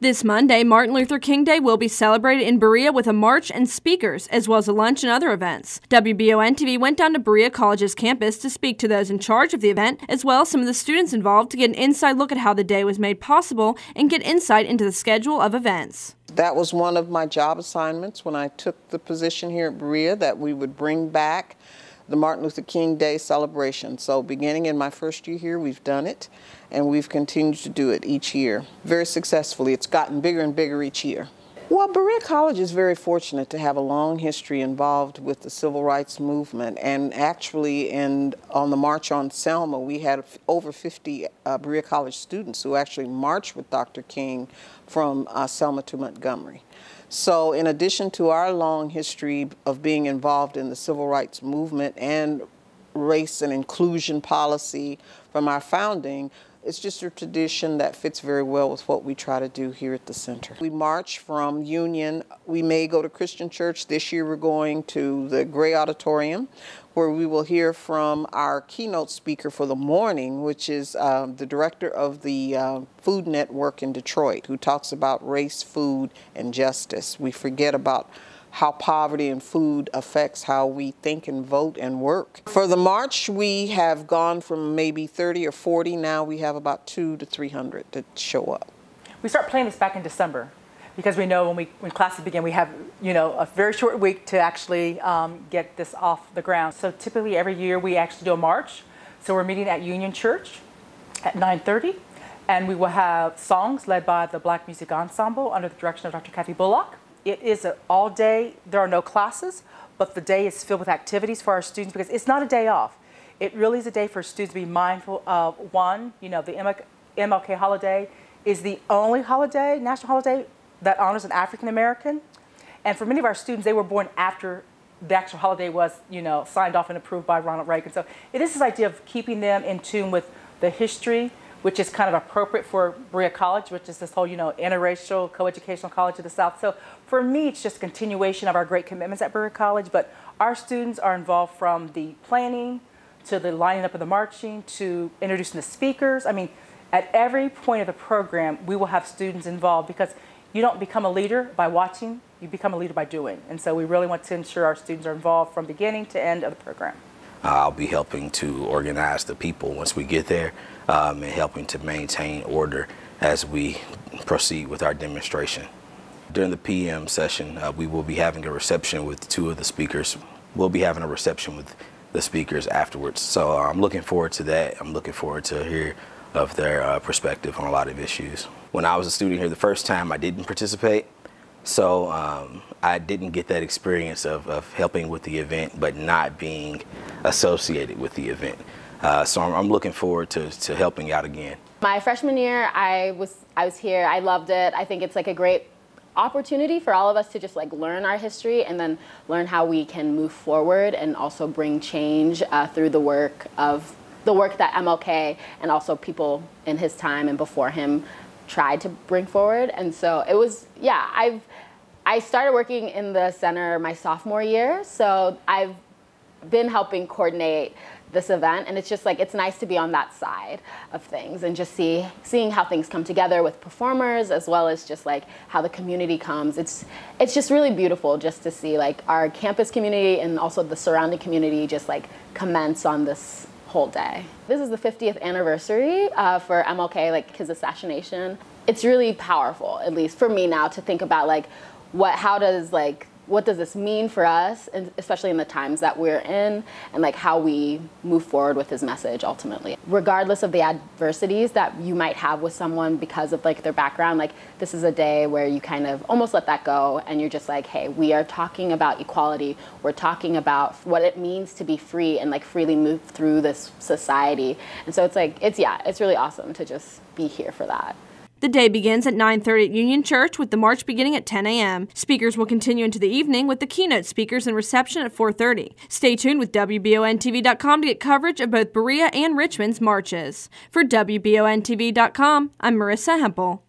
This Monday, Martin Luther King Day will be celebrated in Berea with a march and speakers, as well as a lunch and other events. WBON TV went down to Berea College's campus to speak to those in charge of the event, as well as some of the students involved to get an inside look at how the day was made possible and get insight into the schedule of events. That was one of my job assignments when I took the position here at Berea that we would bring back the Martin Luther King Day celebration. So beginning in my first year here, we've done it, and we've continued to do it each year very successfully. It's gotten bigger and bigger each year. Well, Berea College is very fortunate to have a long history involved with the civil rights movement. And actually, in, on the March on Selma, we had over 50 uh, Berea College students who actually marched with Dr. King from uh, Selma to Montgomery. So, in addition to our long history of being involved in the civil rights movement and race and inclusion policy from our founding, it's just a tradition that fits very well with what we try to do here at the center. We march from Union. We may go to Christian Church. This year we're going to the Gray Auditorium where we will hear from our keynote speaker for the morning, which is um, the director of the uh, Food Network in Detroit, who talks about race, food, and justice. We forget about how poverty and food affects how we think and vote and work. For the march, we have gone from maybe 30 or 40. Now we have about two to 300 to show up. We start playing this back in December because we know when, we, when classes begin, we have you know a very short week to actually um, get this off the ground. So typically every year we actually do a march. So we're meeting at Union Church at 9.30 and we will have songs led by the Black Music Ensemble under the direction of Dr. Kathy Bullock. It is an all day, there are no classes, but the day is filled with activities for our students because it's not a day off. It really is a day for students to be mindful of one, you know, the MLK holiday is the only holiday, national holiday, that honors an African American. And for many of our students, they were born after the actual holiday was, you know, signed off and approved by Ronald Reagan. So it is this idea of keeping them in tune with the history, which is kind of appropriate for Berea College, which is this whole, you know, interracial, coeducational college of the South. So for me, it's just continuation of our great commitments at Berea College, but our students are involved from the planning to the lining up of the marching to introducing the speakers. I mean, at every point of the program, we will have students involved because you don't become a leader by watching, you become a leader by doing. And so we really want to ensure our students are involved from beginning to end of the program. I'll be helping to organize the people once we get there um, and helping to maintain order as we proceed with our demonstration. During the PM session, uh, we will be having a reception with two of the speakers. We'll be having a reception with the speakers afterwards. So uh, I'm looking forward to that. I'm looking forward to hear of their uh, perspective on a lot of issues. When I was a student here the first time, I didn't participate. So um, I didn't get that experience of, of helping with the event, but not being associated with the event. Uh, so I'm, I'm, looking forward to, to helping out again. My freshman year, I was I was here. I loved it. I think it's like a great opportunity for all of us to just like learn our history and then learn how we can move forward and also bring change uh, through the work of the work that MLK and also people in his time and before him tried to bring forward. And so it was, yeah, I've I started working in the center my sophomore year, so I've been helping coordinate this event and it's just like it's nice to be on that side of things and just see seeing how things come together with performers as well as just like how the community comes. It's it's just really beautiful just to see like our campus community and also the surrounding community just like commence on this whole day. This is the 50th anniversary uh, for mlk like his assassination. It's really powerful at least for me now to think about like what how does like what does this mean for us and especially in the times that we're in and like how we move forward with his message ultimately. Regardless of the adversities that you might have with someone because of like their background like this is a day where you kind of almost let that go and you're just like hey we are talking about equality. We're talking about what it means to be free and like freely move through this society. And so it's like it's yeah it's really awesome to just be here for that the day begins at 9:30 at Union Church with the march beginning at 10 a.m. Speakers will continue into the evening with the keynote speakers and reception at 4:30. Stay tuned with WBONTV.com to get coverage of both Berea and Richmond's marches. For WBONTV.com, I'm Marissa Hempel.